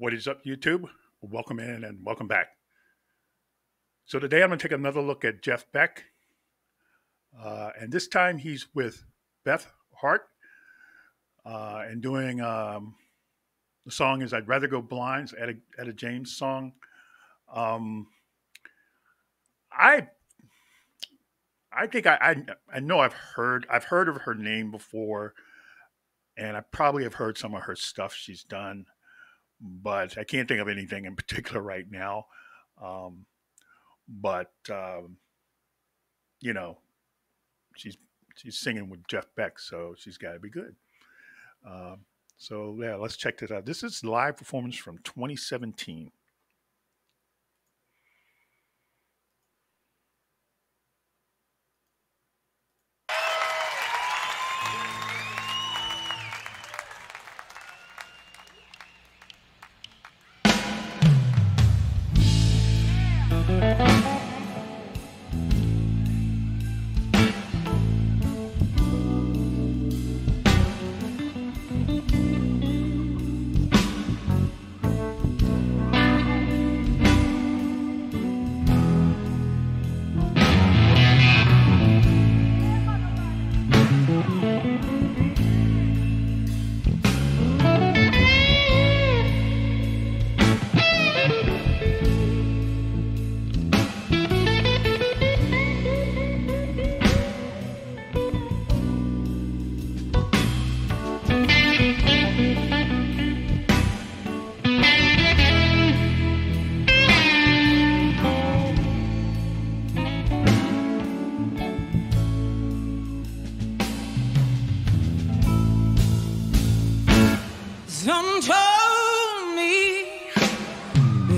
What is up, YouTube? Welcome in and welcome back. So, today I'm going to take another look at Jeff Beck. Uh, and this time he's with Beth Hart uh, and doing um, the song is I'd Rather Go Blind, Etta James song. Um, I I think I, I, I know I've heard I've heard of her name before, and I probably have heard some of her stuff she's done but I can't think of anything in particular right now. Um, but um, you know, she's she's singing with Jeff Beck, so she's got to be good. Um, so yeah, let's check this out. This is live performance from 2017.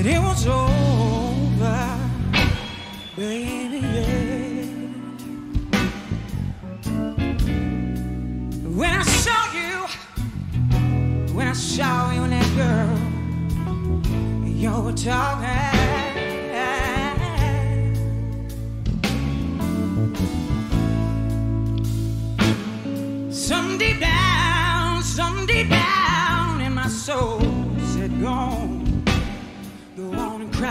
when it was over, baby. Yeah. When I saw you, when I saw you and that girl, you were talking. Some deep down, some deep down in my soul said gone.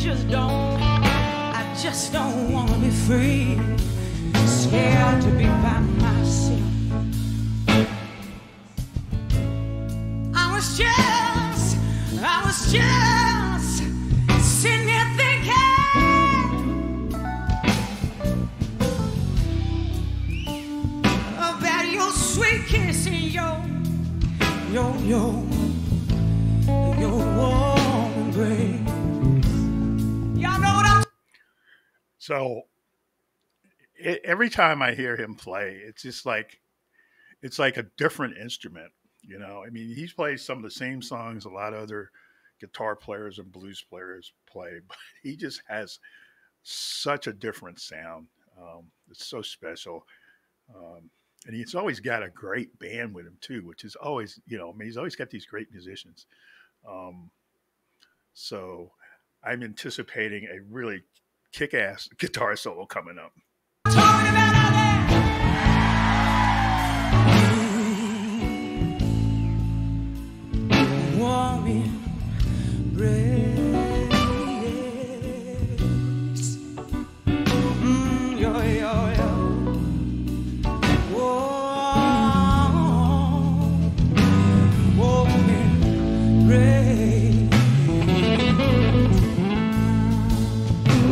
just don't, I just don't wanna be free. Scared to be by myself. I was just, I was just sitting here thinking about your sweet kiss and your, your, your. It, every time I hear him play, it's just like it's like a different instrument. You know, I mean, he's played some of the same songs a lot of other guitar players and blues players play, but he just has such a different sound. Um, it's so special. Um, and he's always got a great band with him too, which is always, you know, I mean, he's always got these great musicians. Um, so I'm anticipating a really kick ass guitar solo coming up.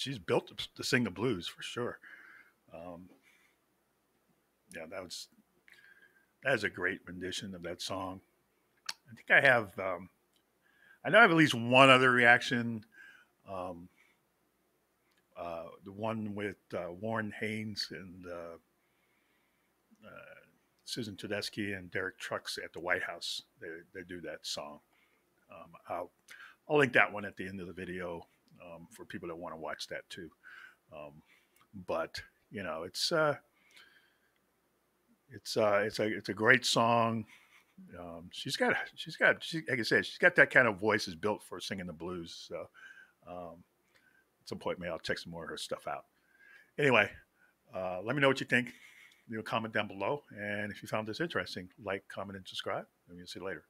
she's built to, sing the blues for sure. Um, yeah, that was that is a great rendition of that song. I think I have, um, I know I have at least one other reaction. Um, uh, the one with uh, Warren Haynes and uh, uh, Susan Tedeschi and Derek Trucks at the White House. They, they do that song. Um, I'll, I'll link that one at the end of the video um, for people that want to watch that too. Um, but you know, it's uh, it's uh, it's a it's a great song. Um, she's got she's got she, like I said, she's got that kind of voice is built for singing the blues. So um, at some point, maybe I'll check some more of her stuff out. Anyway, uh, let me know what you think. Leave a comment down below, and if you found this interesting, like, comment, and subscribe. And we'll see you later.